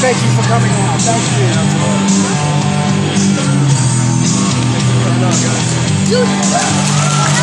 thank you for coming out. Thank you. Thanks for coming out, guys. Dude.